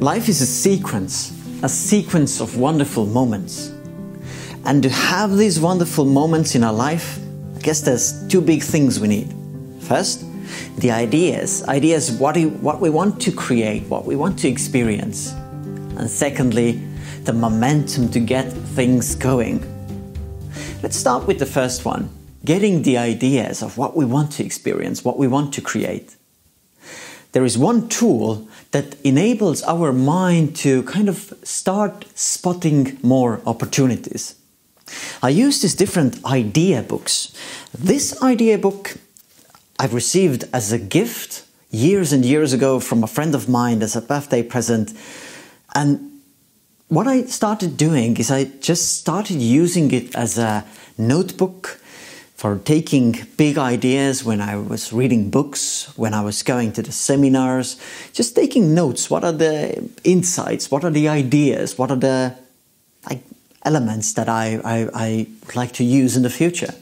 Life is a sequence, a sequence of wonderful moments. And to have these wonderful moments in our life, I guess there's two big things we need. First, the ideas, ideas what, we, what we want to create, what we want to experience. And secondly, the momentum to get things going. Let's start with the first one getting the ideas of what we want to experience, what we want to create. There is one tool that enables our mind to kind of start spotting more opportunities. I use these different idea books. This idea book I've received as a gift years and years ago from a friend of mine as a birthday present. And what I started doing is I just started using it as a notebook for taking big ideas when I was reading books, when I was going to the seminars, just taking notes. What are the insights? What are the ideas? What are the like, elements that I, I, I would like to use in the future?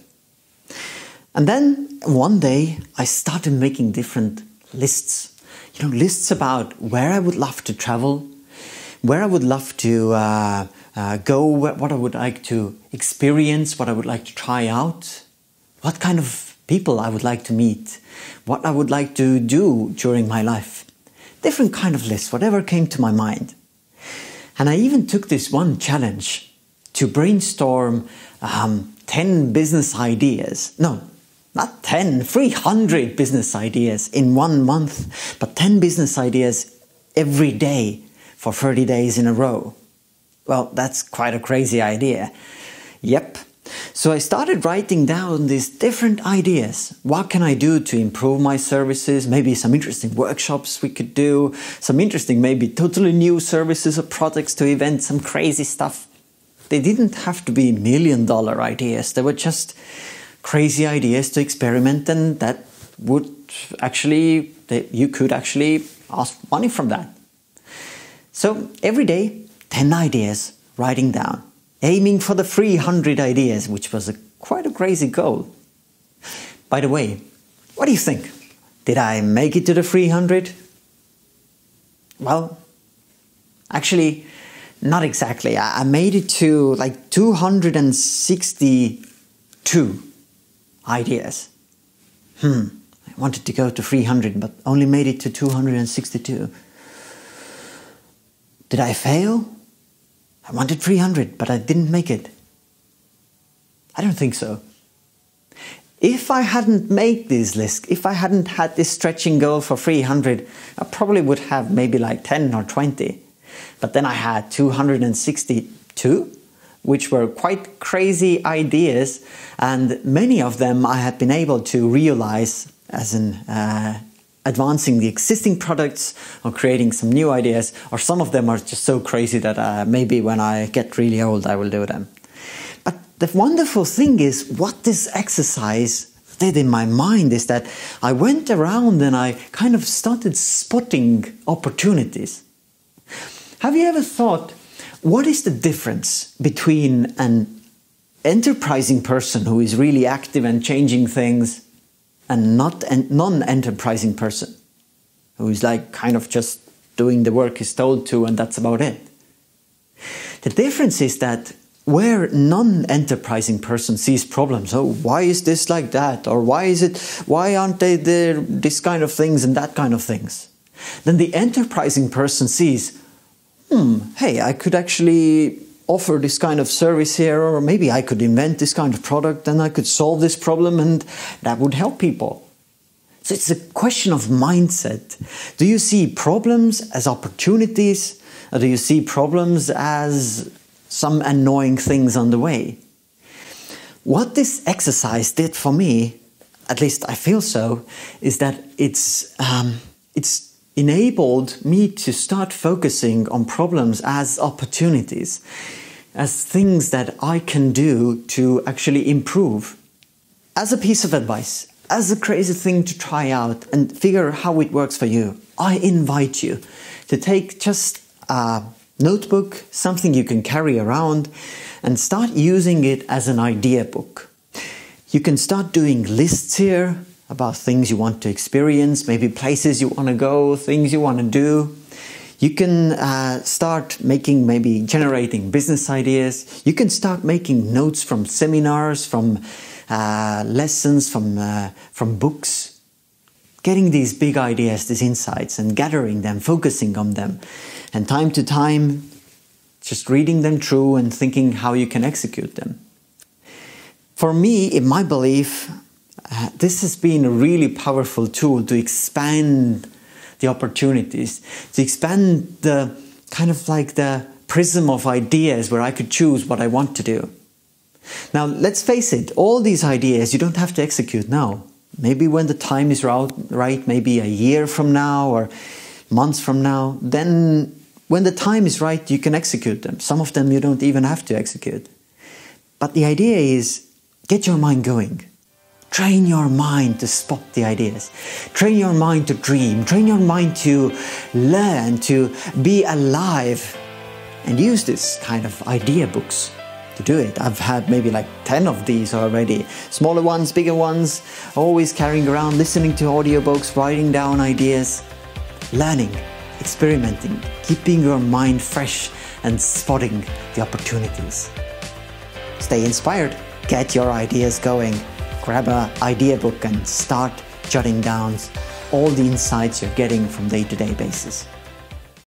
And then one day I started making different lists. You know, lists about where I would love to travel, where I would love to uh, uh, go, what I would like to experience, what I would like to try out, what kind of people I would like to meet, what I would like to do during my life. Different kind of lists, whatever came to my mind. And I even took this one challenge to brainstorm um, 10 business ideas. No, not 10, 300 business ideas in one month, but 10 business ideas every day for 30 days in a row. Well, that's quite a crazy idea. Yep. So I started writing down these different ideas. What can I do to improve my services? Maybe some interesting workshops we could do, some interesting, maybe totally new services or products to event, some crazy stuff. They didn't have to be million dollar ideas. They were just crazy ideas to experiment and that would actually you could actually ask money from that so every day 10 ideas writing down aiming for the 300 ideas which was a, quite a crazy goal by the way what do you think did i make it to the 300 well actually not exactly i made it to like 262 ideas. Hmm, I wanted to go to 300 but only made it to 262. Did I fail? I wanted 300 but I didn't make it. I don't think so. If I hadn't made this list, if I hadn't had this stretching goal for 300, I probably would have maybe like 10 or 20. But then I had 262 which were quite crazy ideas, and many of them I had been able to realize as an uh, advancing the existing products or creating some new ideas, or some of them are just so crazy that uh, maybe when I get really old I will do them. But the wonderful thing is what this exercise did in my mind is that I went around and I kind of started spotting opportunities. Have you ever thought, what is the difference between an enterprising person who is really active and changing things and not a non-enterprising person who is like kind of just doing the work he's told to and that's about it? The difference is that where non-enterprising person sees problems oh why is this like that or why is it why aren't they there this kind of things and that kind of things then the enterprising person sees hmm, hey, I could actually offer this kind of service here, or maybe I could invent this kind of product and I could solve this problem and that would help people. So it's a question of mindset. Do you see problems as opportunities, or do you see problems as some annoying things on the way? What this exercise did for me, at least I feel so, is that it's um, it's enabled me to start focusing on problems as opportunities, as things that I can do to actually improve. As a piece of advice, as a crazy thing to try out and figure how it works for you, I invite you to take just a notebook, something you can carry around, and start using it as an idea book. You can start doing lists here about things you want to experience, maybe places you want to go, things you want to do. You can uh, start making, maybe generating business ideas. You can start making notes from seminars, from uh, lessons, from, uh, from books. Getting these big ideas, these insights, and gathering them, focusing on them. And time to time, just reading them through and thinking how you can execute them. For me, in my belief, uh, this has been a really powerful tool to expand the opportunities, to expand the kind of like the prism of ideas where I could choose what I want to do. Now, let's face it, all these ideas you don't have to execute now. Maybe when the time is right, maybe a year from now or months from now, then when the time is right, you can execute them. Some of them you don't even have to execute. But the idea is get your mind going. Train your mind to spot the ideas. Train your mind to dream. Train your mind to learn, to be alive. And use this kind of idea books to do it. I've had maybe like 10 of these already. Smaller ones, bigger ones, always carrying around, listening to audiobooks, writing down ideas, learning, experimenting, keeping your mind fresh and spotting the opportunities. Stay inspired, get your ideas going grab a idea book and start jotting down all the insights you're getting from day to day basis.